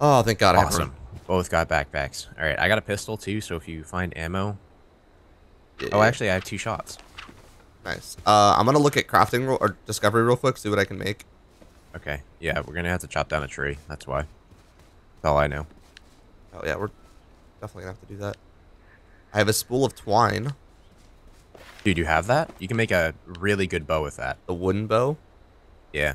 Oh, thank God I have Awesome. room. Both got backpacks. All right, I got a pistol too, so if you find ammo. Yeah, Oh, actually, I have two shots. Nice. Uh, I'm gonna look at crafting real, or discovery real quick, see what I can make. Okay, yeah, we're gonna have to chop down a tree. That's why. That's all I know. Oh yeah, we're definitely gonna have to do that. I have a spool of twine, Dude, you have that? You can make a really good bow with that. A wooden bow. Yeah.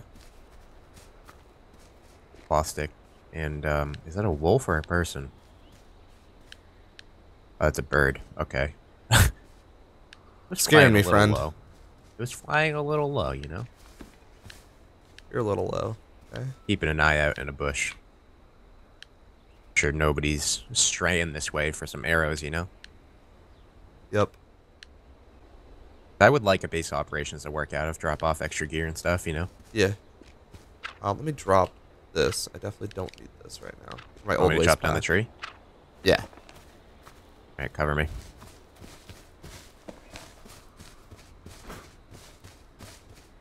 Claw stick. And, um, is that a wolf or a person? Oh, it's a bird. Okay. Scaring me, friend. Low. It was flying a little low, you know? You're a little low. Okay. Keeping an eye out in a bush. Sure nobody's straying this way for some arrows, you know? Yep. I would like a base of operations to work out of, drop off extra gear and stuff, you know? Yeah. Uh, let me drop this. I definitely don't need this right now. My Want old me chop down the tree? Yeah. Alright, cover me.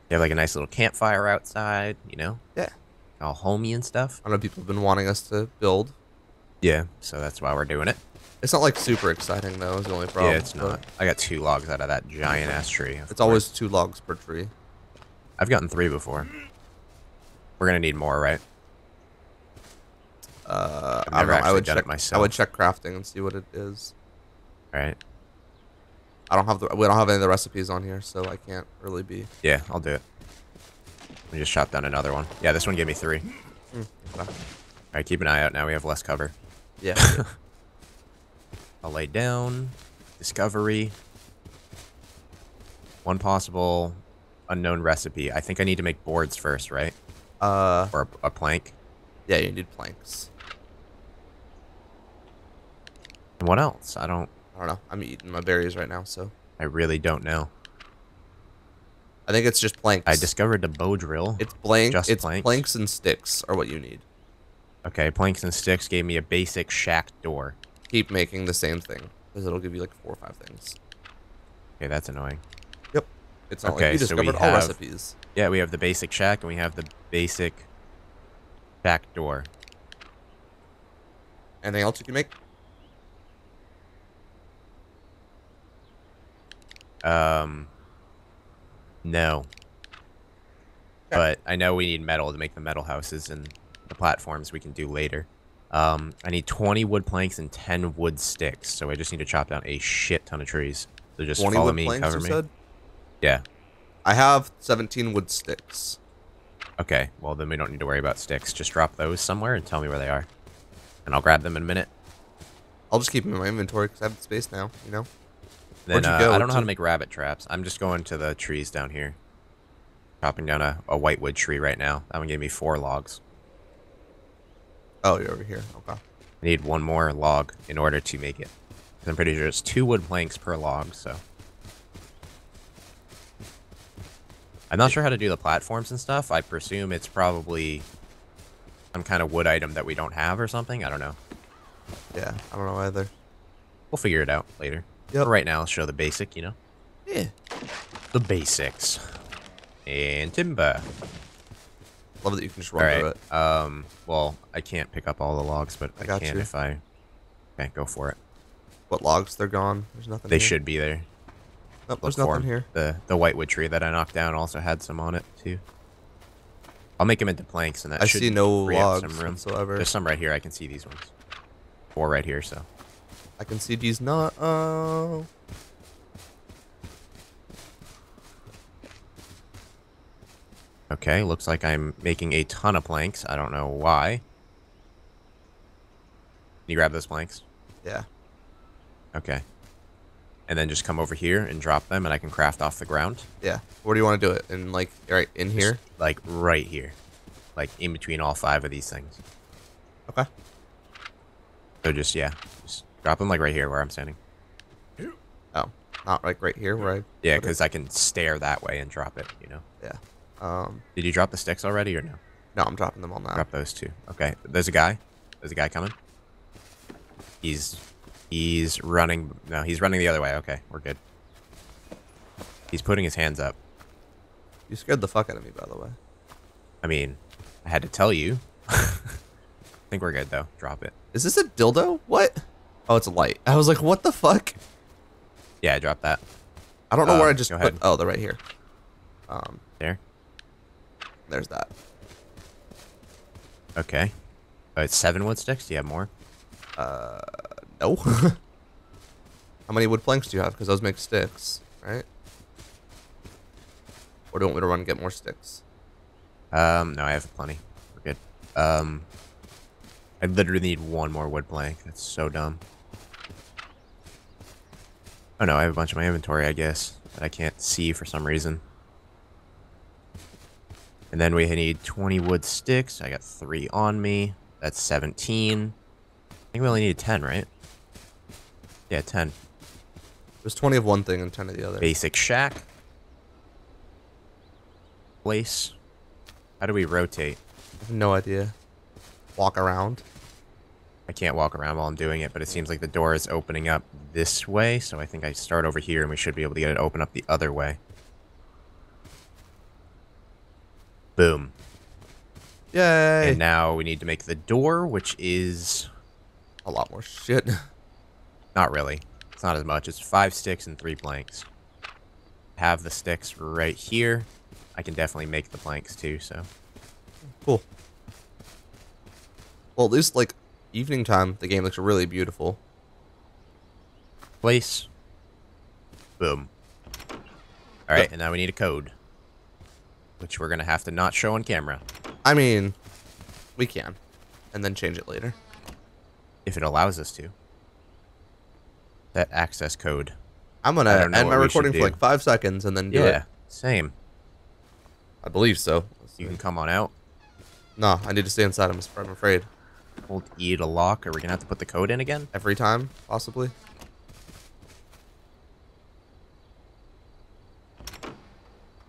You have like a nice little campfire outside, you know? Yeah. All homey and stuff. I know people have been wanting us to build. Yeah, so that's why we're doing it. It's not like super exciting though. Is the only problem. yeah, it's not. I got two logs out of that giant ass tree. It's always two logs per tree. I've gotten three before. We're gonna need more, right? Uh, I've don't never know. I actually would done it check. I would check crafting and see what it is. Alright. I don't have the. We don't have any of the recipes on here, so I can't really be. Yeah, I'll do it. We just chop down another one. Yeah, this one gave me three. Okay. Alright, keep an eye out now. We have less cover. Yeah. I'll lay down. Discovery. One possible unknown recipe. I think I need to make boards first, right? uh, Or a, a plank. yeah. You need planks. And what else? I don't. I don't know. I'm eating my berries right now, so I really don't know. I think it's just planks. I discovered the bow drill. It's blank. just It's planks? planks and sticks are what you need. Okay, planks and sticks gave me a basic shack door. Keep making the same thing because it'll give you like four or five things. Okay, that's annoying. Yep. It's not Okay, like you so we all have- recipes. Yeah, we have the basic shack and we have the basic shack door. Anything else you can make? Um, no. But I know we need metal to make the metal houses and the platforms we can do later. Um, I need 20 wood planks and 10 wood sticks, so I just need to chop down a shit ton of trees. So just follow me and planks, cover me. said? Yeah. I have 17 wood sticks. Okay, well then we don't need to worry about sticks. Just drop those somewhere and tell me where they are. And I'll grab them in a minute. I'll just keep them in my inventory because I have the space now, you know? Then uh, I don't know how to? to make rabbit traps. I'm just going to the trees down here. Chopping down a, a whitewood tree right now. That one gave me four logs. Oh, you're over here. Okay. I need one more log in order to make it. I'm pretty sure it's two wood planks per log, so. I'm not sure how to do the platforms and stuff. I presume it's probably some kind of wood item that we don't have or something. I don't know. Yeah, I don't know either. We'll figure it out later. Yep. For right now, I'll show the basic, you know? Yeah. The basics. And timber. Love that you can just run All through it. Um. Well, I can't pick up all the logs, but I I, got can you. if I. can't go for it. What logs? They're gone. There's nothing They here. should be there. Nope, there's nothing 'em. here. The the whitewood tree that I knocked down also had some on it too. I'll make them into planks, and that I should see no free logs some room. whatsoever. There's some right here. I can see these ones. Four right here. So I can see these not. Oh. okay, looks like I'm making a ton of planks. I don't know why. Can you grab those planks? Yeah. Okay. And then just come over here and drop them, and I can craft off the ground. Yeah. Where do you want to do it? In like right in Just, here? like right here, like in between all five of these things. Okay. So just yeah, drop them like right here where I'm standing. Oh, not like right here where I. Yeah, because I can stare that way and drop it. You know. Yeah. Um. Did you drop the sticks already or no? No, I'm dropping them all now. Drop those two. Okay. There's a guy. There's a guy coming. He's he's running. No, he's running the other way. Okay, we're good. He's putting his hands up. You scared the fuck out of me, by the way. I mean, I had to tell you. I think we're good though. Drop it. Is this a dildo? What? Oh, it's a light. I was like, what the fuck? Yeah, I dropped that. I don't know Uh, where I just go put. ahead. Oh, they're right here. Um, There. there's that. Okay. All right, seven wood sticks. Do you have more? Uh, no. How many wood planks do you have? Because those make sticks, right? Or do you want me to run and get more sticks? Um, no, I have plenty. We're good. Um, I literally need one more wood plank. That's so dumb. Oh no, I have a bunch of my inventory, I guess, that I can't see for some reason. And then we need 20 wood sticks. I got three on me. That's 17. I think we only need 10, right? Yeah, 10. There's 20 of one thing and 10 of the other. Basic shack. Place. How do we rotate? I have no idea. Walk around. I can't walk around while I'm doing it, but it seems like the door is opening up this way, so I think I start over here and we should be able to get it open up the other way. Boom. Yay! And now we need to make the door, which is a lot more shit. not really. It's not as much. It's five sticks and three planks. Have the sticks right here. I can definitely make the planks too, so. Cool. Well, at least like evening time, the game looks really beautiful. Place. Boom. Alright, and now we need a code. Which we're gonna have to not show on camera. I mean, we can, and then change it later. if it allows us to. That access code. I'm gonna end my what we should recording for like five seconds and then do Yeah, it. same. I believe so. Let's You see. can come on out. No, I need to stay inside. I'm, I'm afraid. Hold E to lock. Are we gonna have to put the code in again? Every time, possibly.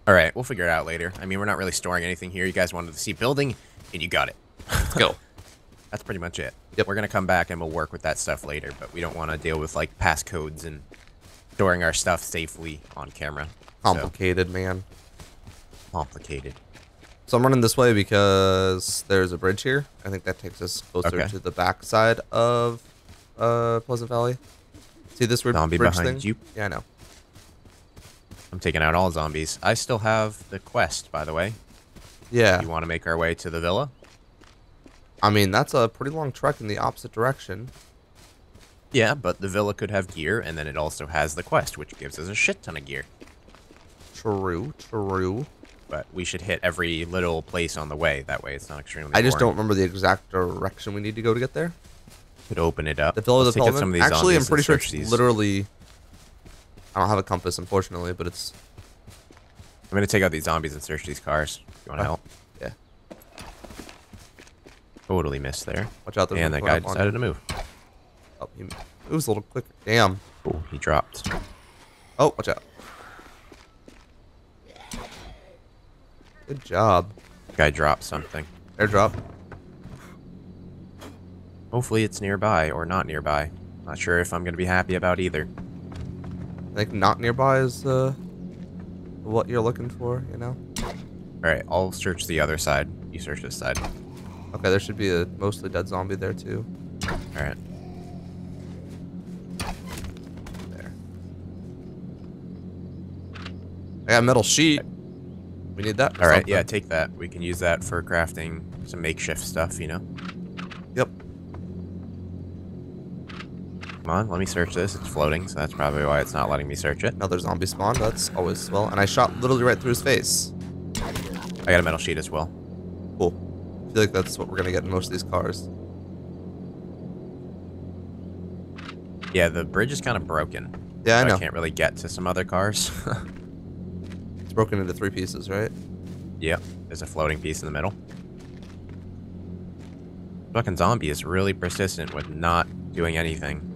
All right, we'll figure it out later. I mean, we're not really storing anything here. You guys wanted to see building, and you got it. Let's go. That's pretty much it. Yep. We're gonna come back and we'll work with that stuff later, but we don't want to deal with like passcodes and storing our stuff safely on camera. So, Complicated, man. complicated. So I'm running this way because there's a bridge here. I think that takes us closer Okay. to the backside of uh, Pleasant Valley. See this weird Zombie bridge behind thing? you. Yeah, I know. I'm taking out all zombies. I still have the quest, by the way. Yeah. You want to make our way to the villa? I mean, that's a pretty long trek in the opposite direction. Yeah, but the villa could have gear, and then it also has the quest, which gives us a shit ton of gear. True, true. But we should hit every little place on the way. That way, it's not extremely. I just don't remember the exact direction we need to go to get there. Could open it up. The Villa Let's take out Development. some of these Actually, I'm pretty sure it's these. literally. I don't have a compass, unfortunately, but it's. I'm gonna take out these zombies and search these cars. You want to Oh. Uh, help? Yeah. Totally missed there. Watch out! And that guy decided to move. Oh, he moves a little quicker. Damn. Oh, He dropped. Oh, watch out. Good job. Guy dropped something. Airdrop. Hopefully, it's nearby or not nearby. Not sure if I'm gonna be happy about either. I think not nearby is uh, what you're looking for, you know? All right, I'll search the other side. You search this side. Okay, there should be a mostly dead zombie there, too. All right. There. I got a metal sheet. We need that. All right. something. Yeah, take that. We can use that for crafting some makeshift stuff. You know. Yep. Come on, let me search this. It's floating, so that's probably why it's not letting me search it. Another zombie spawn. That's always swell. And I shot literally right through his face. I got a metal sheet as well. Cool. I feel like that's what we're gonna get in most of these cars. Yeah, the bridge is kind of broken. Yeah, I know. I can't really get to some other cars. Broken into three pieces, right? yep, there's a floating piece in the middle. Fucking zombie is really persistent with not doing anything.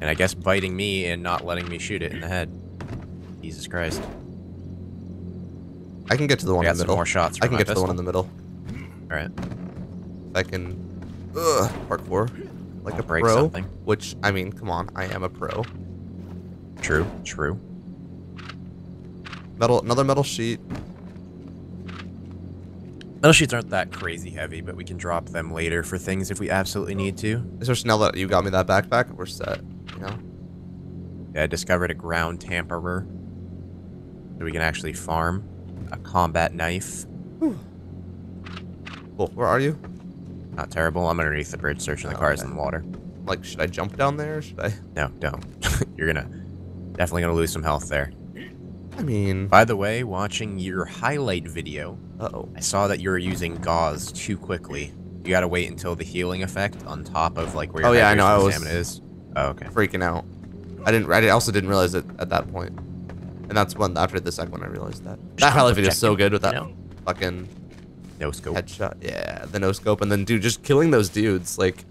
And I guess biting me and not letting me shoot it in the head. Jesus Christ. I can get to the one in the middle. more shots I can get to the one in the middle. Alright. If I can. Ugh, parkour. Like I'll a break pro. something. Which, I mean, come on. I am a pro. True, true. Metal, another metal sheet. Metal sheets aren't that crazy heavy, but we can drop them later for things if we absolutely need to. Especially now that you got me that backpack, we're set. You know. Yeah, I discovered a ground tamperer. So we can actually farm a combat knife. Cool. Where are you? Not terrible. I'm underneath the bridge searching the Oh, cars okay. in the water. Like, should I jump down there? Should I? No, don't. You're gonna definitely gonna lose some health there. I mean, By the way, watching your highlight video, uh oh. I saw that you were using gauze too quickly. You gotta wait until the healing effect on top of like where your Oh, yeah, I know, I was- is. Oh, okay. freaking out. I didn't. I also didn't realize it at that point. And that's when after the second one I realized that. That highlight video is so good with that You know? fucking No scope. headshot. Yeah, the no scope, and then dude, just killing those dudes like,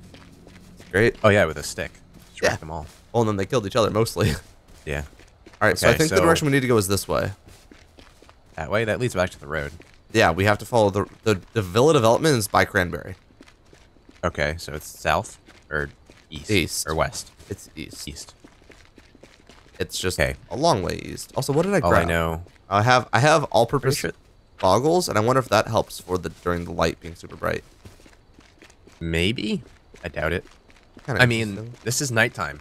great. Oh yeah, with a stick. Just Yeah. them all. Oh, and then they killed each other mostly. Yeah. All right, so I Okay, think the direction we need to go is this way. That way, that leads back to the road. Yeah, we have to follow the the, the villa development is by Cranberry. Okay, so it's south or east, East. or west. It's east. East. It's just Okay. a long way east. Also, what did I oh, All grab? I know. I have I have all-purpose sure- goggles, and I wonder if that helps for the during the light being super bright. Maybe. I doubt it. Kinda I mean, this is nighttime.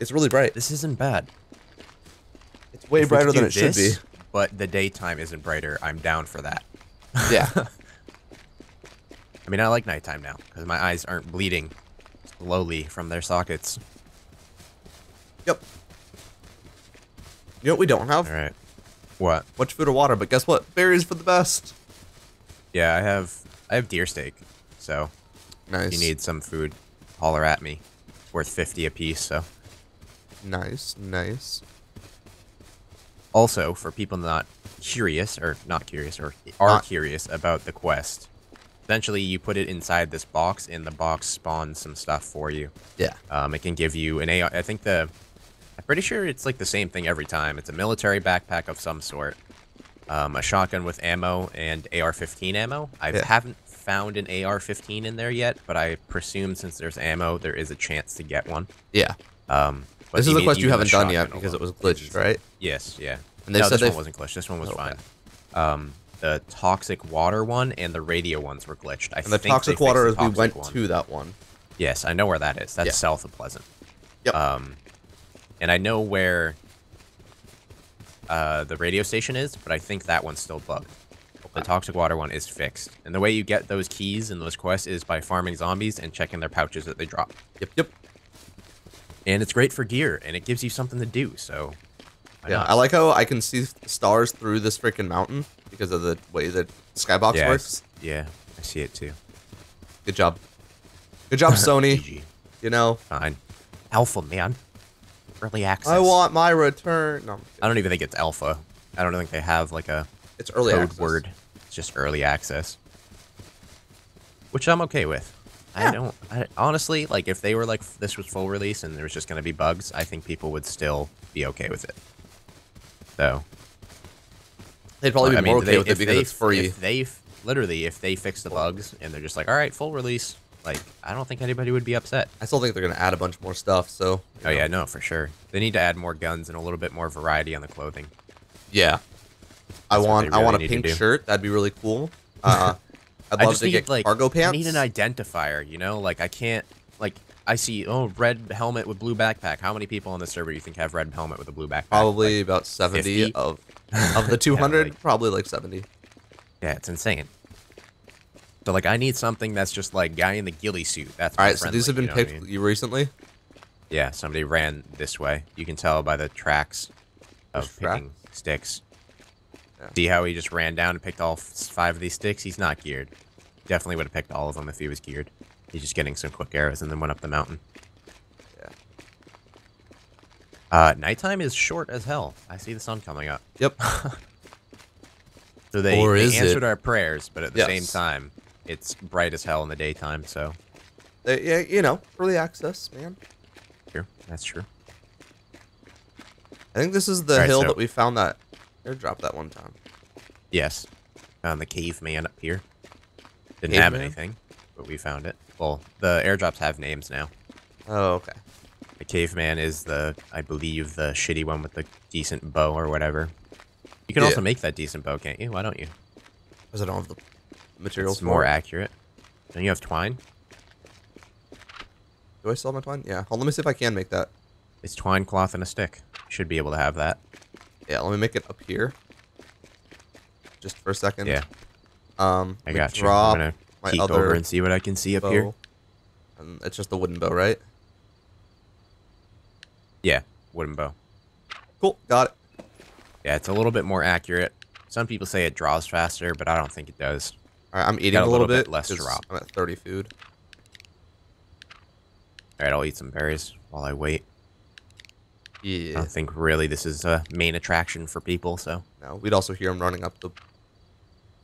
it's really bright. This isn't bad. It's way If brighter than it should be. But the daytime isn't brighter. I'm down for that. Yeah. I mean, I like nighttime now because my eyes aren't bleeding slowly from their sockets. yep. You know what we don't have? All right. What? Much food or water, but guess what? Berries for the best. Yeah, I have I have deer steak. So Nice. if you need some food, holler at me. It's worth 50 a piece, so Nice, nice. Also, for people not curious, or not curious, or are Not- curious about the quest, essentially you put it inside this box, and the box spawns some stuff for you. Yeah. Um, it can give you an AR. I think the. I'm pretty sure it's like the same thing every time. It's a military backpack of some sort, um, a shotgun with ammo, and AR-15 ammo. I Yeah. haven't found an AR-15 in there yet, but I presume since there's ammo, there is a chance to get one. Yeah. Um, but this is the quest you haven't done yet because it was glitched, right? Yes, yeah. And they no, said this one wasn't glitched. This one was Okay. fine. Um, the toxic water one and the radio ones were glitched. I And the toxic water is we went one. to that one. Yes, I know where that is. That's Yeah. south of Pleasant. Yep. Um, and I know where uh, the radio station is, but I think that one's still bugged. The toxic water one is fixed, and the way you get those keys and those quests is by farming zombies and checking their pouches that they drop. Yep, yep. And it's great for gear, and it gives you something to do. So, Yeah, not? I like how I can see stars through this freaking mountain because of the way that Skybox yeah, works. Yeah, I see it too. Good job. Good job, Sony. You know, Fine. Alpha, man. Early access. I want my return. No. I don't even think it's alpha. I don't think they have like a it's early code access. word. It's just early access. Which I'm okay with. Yeah. I don't. I, honestly, like if they were like this was full release and there was just gonna be bugs, I think people would still be okay with it. So They'd probably be I mean, more okay they- with it if because they- it's free. If they literally, if they fix the bugs and they're just like, all right, full release, like I don't think anybody would be upset. I still think they're gonna add a bunch more stuff. So. Oh know. yeah, no, for sure. They need to add more guns and a little bit more variety on the clothing. Yeah. I That's what want they I want a really to pink shirt. That'd be really cool. Uh, I'd I love to need get like cargo pants. I need an identifier, you know? Like I can't like I see oh red helmet with blue backpack. How many people on the server do you think have red helmet with a blue backpack? probably Like, about 70 50? of of the 200 like- probably like 70 yeah, it's insane. So like I need something that's just like guy in the ghillie suit. That's All right, right so these have been you know what I picked mean? you recently Yeah, somebody ran this way. You can tell by the tracks of track? picking sticks. Yeah. See how he just ran down and picked all five of these sticks? He's not geared. Definitely would have picked all of them if he was geared. He's just getting some quick arrows and then went up the mountain. yeah Uh, nighttime is short as hell. I see the sun coming up. yep So they, Or they answered it? our prayers, but at the same time, it's bright as hell in the daytime. So They- yeah you know early access man true, that's true. i think this is the Alright, hill so- that we found that airdrop that one time Yes, found the caveman up here. Didn't have anything, but we found it. Well, the airdrops have names now. oh okay The caveman is the, I believe, the shitty one with the decent bow or whatever. You can Yeah. also make that decent bow, can't you? Why don't you? because i don't have the materials It's more it. accurate. Don't you have twine? Do I still have my twine? Yeah. Hold, let me see if I can make that. It's twine, cloth, and a stick. Should be able to have that. Yeah, let me make it up here. Just for a second. Yeah, Um, I got you. I'm gonna my peek other over and see what I can see up here. bow. And it's just a wooden bow, right? Yeah, wooden bow. Cool. Got it. Yeah, it's a little bit more accurate. Some people say it draws faster, but I don't think it does. All right, I'm eating a a little, bit bit. less drop. I'm at 30 food. All right, I'll eat some berries while I wait. I Yeah. don't think really this is a main attraction for people, so No, we'd also hear them running up the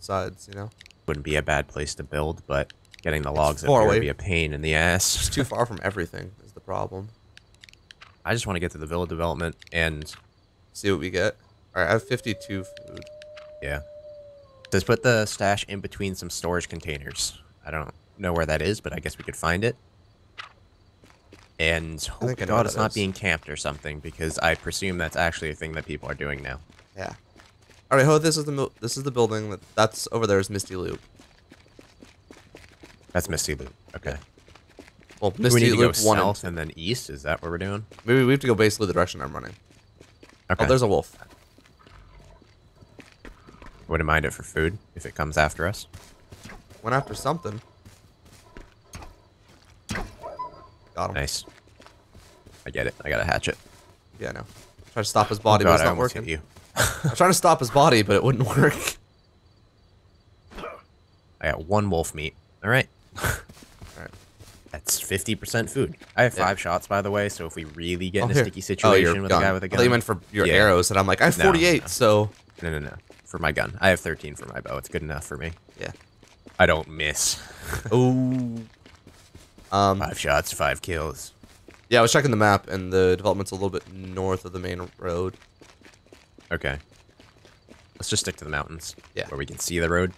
sides. You know, wouldn't be a bad place to build. But getting the logs up here would be a pain in the ass. it's too far from everything. Is the problem. I just want to get to the villa development, and See what we get. All right, I have 52 food. yeah, just put the stash in between some storage containers. I don't know where that is, but I guess we could find it. And hope oh think to I know God it's not is. being camped or something, because I presume that's actually a thing that people are doing now. Yeah. All right, Ho. This is the this is the building that that's over there is Misty Loop. That's Misty Loop. Okay. Well, Misty we need to go Loop one. south and then east? Is that what we're doing? Maybe we have to go basically the direction I'm running. Oh, okay. Oh, there's a wolf. Wouldn't mind it for food if it comes after us. Went after something. Got him. Nice. I get it. I got a hatchet. Yeah, no. Try to stop his body, oh, but God, it's not almost working. hit you. I'm trying to stop his body, but it wouldn't work. I got one wolf meat. All right. Alright. That's 50% food. I have Yeah. five shots, by the way, so if we really get Oh, in a here. sticky Oh, situation your with gun. a guy with a I gun. you meant for your Yeah. arrows, and I'm like, I have 48, no. so No, no, no. For my gun. I have 13 for my bow. It's good enough for me. yeah. I don't miss. Oh. Um. Five shots, five kills. Yeah, I was checking the map, and the development's a little bit north of the main road. Okay. Let's just stick to the mountains. Yeah. Where we can see the road,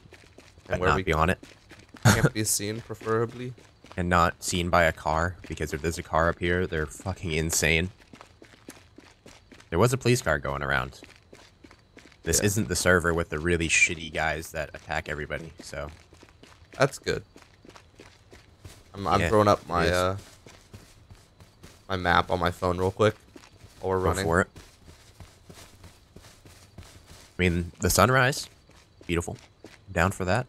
And where not we be on it. can't be seen, preferably. and not seen by a car because if there's a car up here, they're fucking insane. There was a police car going around. This Yeah. isn't the server with the really shitty guys that attack everybody, so That's good. I'm, I'm Yeah, throwing up my uh my map on my phone real quick while we're go running. for it. I mean, the sunrise, beautiful. Down for that.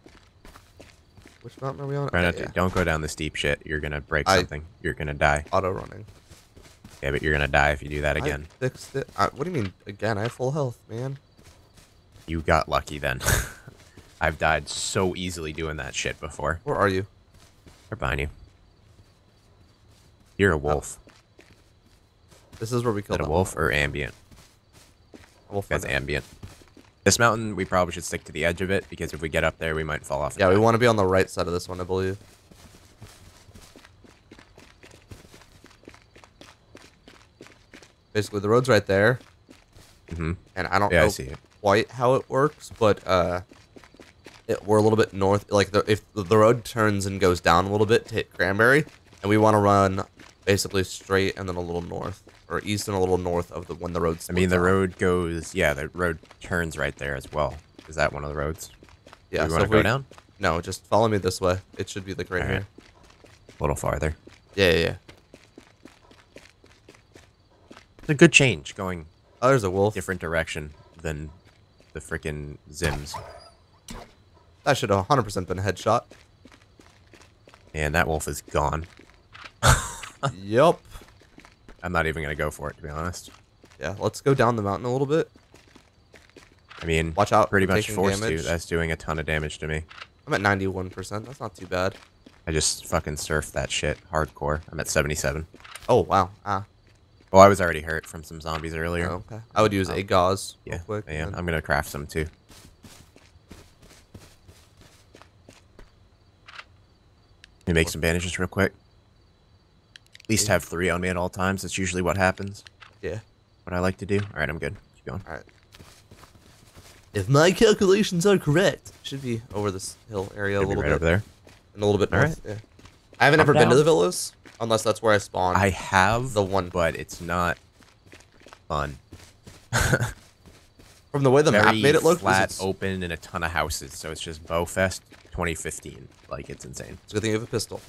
Which mountain are we on? Try not Okay, to, don't go down the steep shit. You're gonna break I- something. You're gonna die. Auto running. Yeah, but you're gonna die if you do that again. I fixed it. I, what do you mean again? I have full health, man. You got lucky then. I've died so easily doing that shit before. Where are you? Right behind you. You're a uh, wolf. This is where we killed that a wolf or ambient? wolf. That's ambient. This mountain, we probably should stick to the edge of it because if we get up there, we might fall off. Yeah, we want to be on the right side of this one, I believe. Basically, the road's right there, Mhm. and I don't Yeah, I know see quite how it works, but uh, it, we're a little bit north. Like, the, if the the road turns and goes down a little bit to hit Cranberry, and we want to run basically straight and then a little north, or east and a little north of the when the road. I mean, the out. road goes. Yeah, the road turns right there as well. Is that one of the roads? Yeah, Do we so want to go we- down No, just follow me this way. It should be like right Alright. here. a little farther? Yeah, yeah, yeah. It's a good change going Oh, there's a wolf. different direction than the freaking Zims. That should have 100% been a headshot. And that wolf is gone. yup. I'm not even gonna go for it to be honest. Yeah, let's go down the mountain a little bit. I mean, Watch out. pretty much forced damage. to. That's doing a ton of damage to me. I'm at 91%. That's not too bad. I just fucking surfed that shit hardcore. I'm at 77. Oh, wow. Ah. Well, I was already hurt from some zombies earlier. Oh, okay. I would use Oh. a gauze real Yeah, quick. And I'm gonna craft some too. Let me make some bandages real quick. At least have three on me at all times. That's usually what happens. Yeah. What I like to do. All right, I'm good. Keep going. All right. If my calculations are correct, should be over this hill area a Should be little right bit. over there. And a little bit All north. Yeah. I haven't I'm ever been to the villas, unless that's where I spawned. I have the one- but it's not fun. From the way the map made it look, flat, it's, open, and a ton of houses. So it's just Bowfest 2015. Like it's insane. it's a good thing you have a pistol.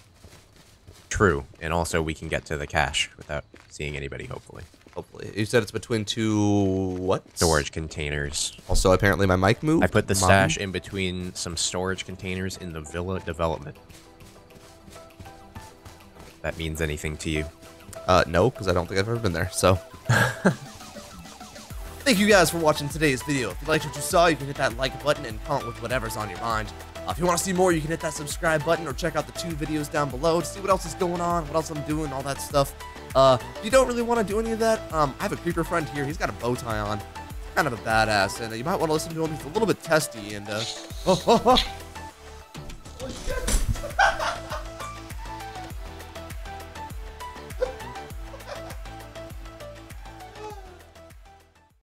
True, and also we can get to the cache without seeing anybody. Hopefully, Hopefully, you said it's between two what? storage containers. Also, apparently my mic moved. I put the Mom. stash in between some storage containers in the villa development. That means anything to you? Uh, no, because I don't think I've ever been there. So. Thank you guys for watching today's video. If you liked what you saw, you can hit that like button and comment with whatever's on your mind. Uh, if you want to see more, you can hit that subscribe button or check out the two videos down below to see what else is going on, what else I'm doing, all that stuff. Uh, if you don't really want to do any of that, um, I have a creeper friend here. He's got a bow tie on. Kind of a badass, and uh, you might want to listen to him. He's a little bit testy, and uh,